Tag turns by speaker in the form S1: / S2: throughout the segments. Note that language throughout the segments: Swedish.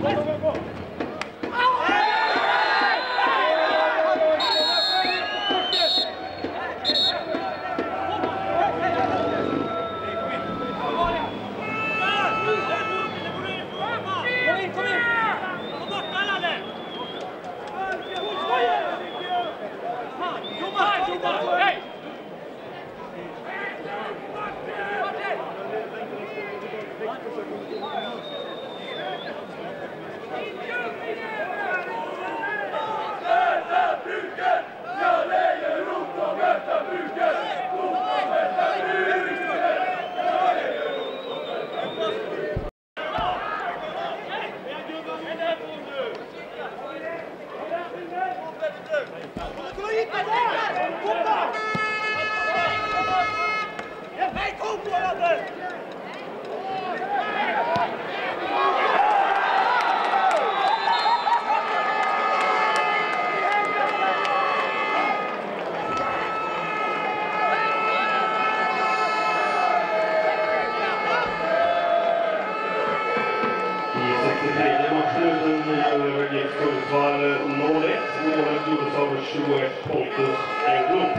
S1: I 63 matchminuten gör GIF Sundsvall 0-1. Målet gjordes av 21 Pontus Engblom.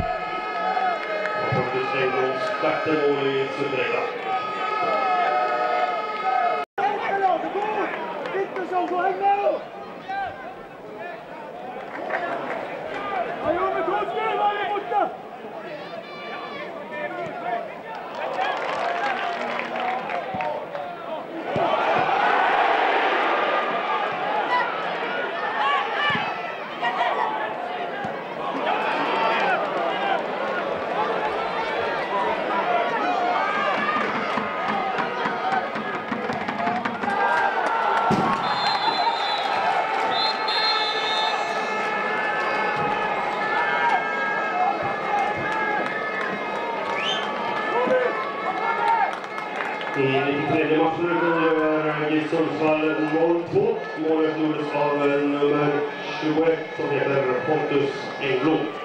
S1: Pontus Engbloms sjätte mål i Superettan. I 93 matchminuten gör GIF Sundsvall 0-2. Målet gjordes av nummer 21 som heter Pontus Engblom.